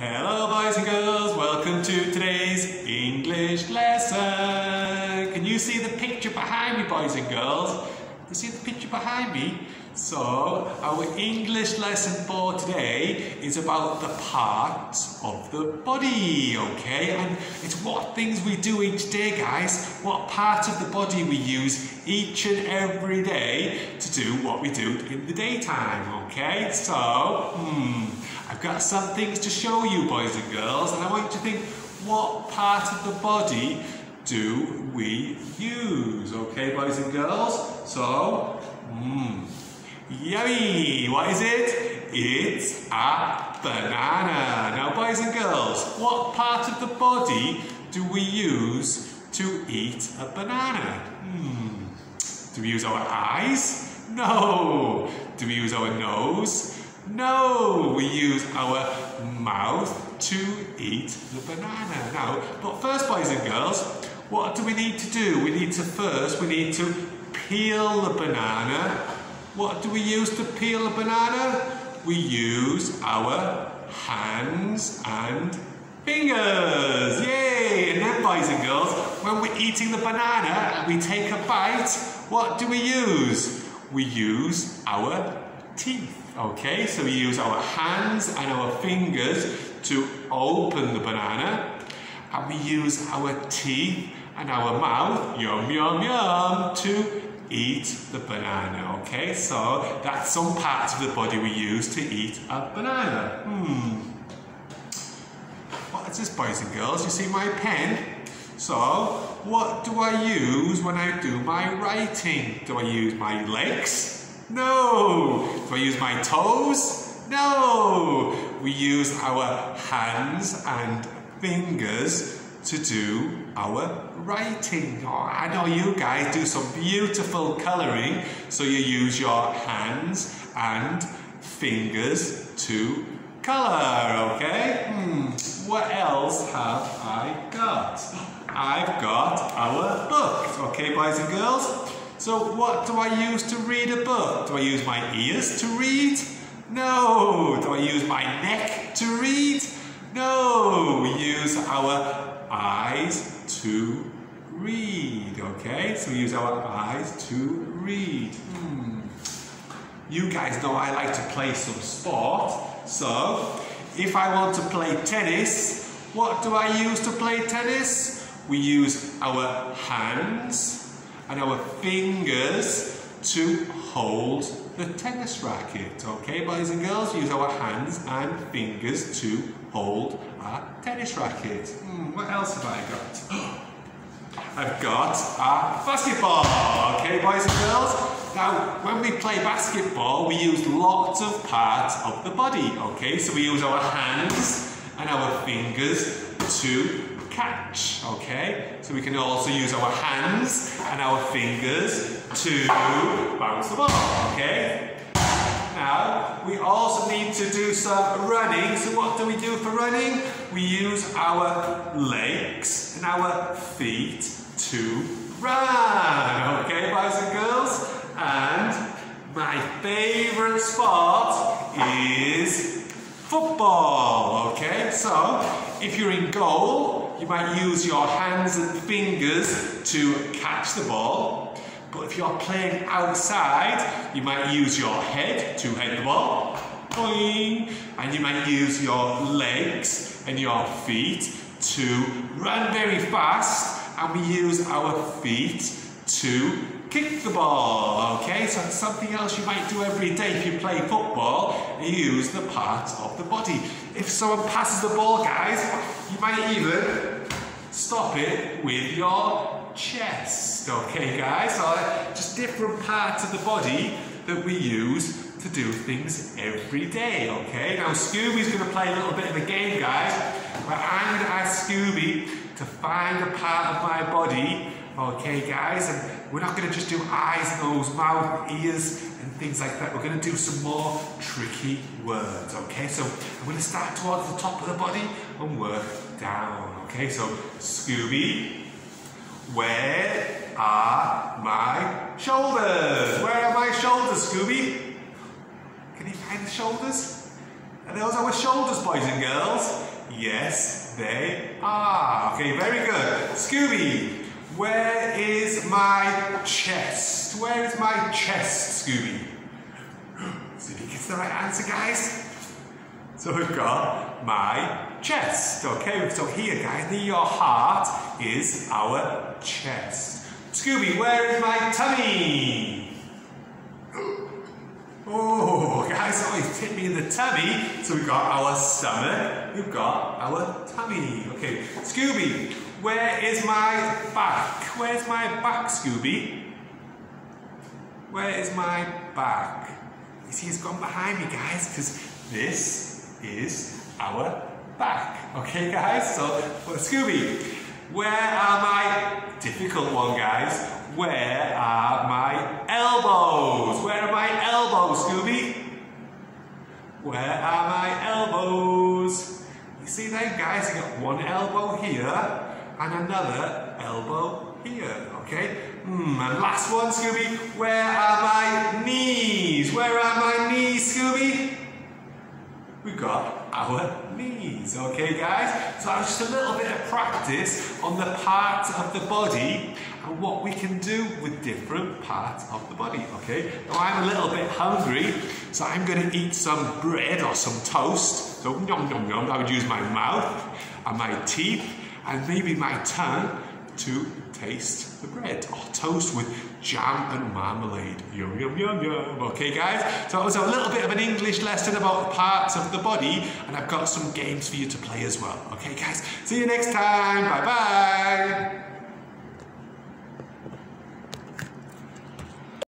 Hello boys and girls, welcome to today's English lesson. Can you see the picture behind me boys and girls? You see the picture behind me? So our English lesson for today is about the parts of the body, okay? And it's what things we do each day guys, what part of the body we use each and every day to do what we do in the daytime, okay? So, hmm, I've got some things to show you, boys and girls, and I want you to think what part of the body do we use? Okay, boys and girls? So, mmm, yummy! What is it? It's a banana. Now, boys and girls, what part of the body do we use to eat a banana? Hmm. Do we use our eyes? No. Do we use our nose? No, we use our mouth to eat the banana. Now, but first, boys and girls, what do we need to do? We need to first, we need to peel the banana. What do we use to peel a banana? We use our hands and fingers. Yay! And then, boys and girls, when we're eating the banana and we take a bite, what do we use? We use our teeth. Okay, so we use our hands and our fingers to open the banana, and we use our teeth and our mouth, yum yum yum, to eat the banana. Okay, so that's some parts of the body we use to eat a banana. Hmm. What is this, boys and girls? You see my pen? So, what do I use when I do my writing? Do I use my legs? No. Do I use my toes? No. We use our hands and fingers to do our writing. Oh, I know you guys do some beautiful colouring, so you use your hands and fingers to colour, okay? Hmm, what else have I got? I've got our book, okay boys and girls? So what do I use to read a book? Do I use my ears to read? No. Do I use my neck to read? No. We use our eyes to read, okay? So we use our eyes to read. Hmm. You guys know I like to play some sport. So if I want to play tennis, what do I use to play tennis? We use our hands, and our fingers to hold the tennis racket. Okay, boys and girls, use our hands and fingers to hold a tennis racket. Hmm, what else have I got? I've got a basketball. Okay, boys and girls. Now, when we play basketball, we use lots of parts of the body. Okay, so we use our hands and our fingers to catch, okay? So we can also use our hands and our fingers to bounce the ball, okay? Now, we also need to do some running. So what do we do for running? We use our legs and our feet to run, okay, boys and girls? And my favourite sport is football, okay? So, if you're in goal, you might use your hands and fingers to catch the ball. If you're playing outside, you might use your head to head the ball. Boing. And you might use your legs and your feet to run very fast. And we use our feet to kick the ball, okay? So it's something else you might do every day if you play football, you use the parts of the body. If someone passes the ball, guys, you might even stop it with your chest, okay guys? So just different parts of the body that we use to do things every day, okay? Now Scooby's going to play a little bit of a game, guys, where I'm going to ask Scooby to find a part of my body Okay, guys, and we're not going to just do eyes, nose, mouth, ears, and things like that. We're going to do some more tricky words, okay? So I'm going to start towards the top of the body and work down, okay? So, Scooby, where are my shoulders? Where are my shoulders, Scooby? Can you find the shoulders? And those are our shoulders, boys and girls. Yes, they are. Okay, very good. Scooby, where is my chest? Where is my chest, Scooby? See if he gets the right answer, guys. So we've got my chest. Okay, so here, guys, your heart is our chest. Scooby, where is my tummy? Oh, guys, he's hit me in the tummy. So we've got our stomach, we've got our tummy. Okay, Scooby, where is my back? Where's my back, Scooby? Where is my back? You see, it's gone behind me, guys, because this is our back. Okay, guys? So, well, Scooby, where difficult one, guys? Where are my elbows? Where are my elbows, Scooby? Where are my elbows? You see there, guys? You got one elbow here and another elbow here. Okay? Hmm, and last one, Scooby. Where are my knees? Where are my knees, Scooby? We've got our knees, okay guys? So just a little bit of practice on the parts of the body and what we can do with different parts of the body, okay? Now I'm a little bit hungry, so I'm gonna eat some bread or some toast. So yum yum yum, I would use my mouth and my teeth and maybe my tongue to taste the bread or toast with jam and marmalade. Yum, yum, yum, yum. Okay, guys? So it was a little bit of an English lesson about parts of the body, and I've got some games for you to play as well. Okay, guys? See you next time. Bye bye.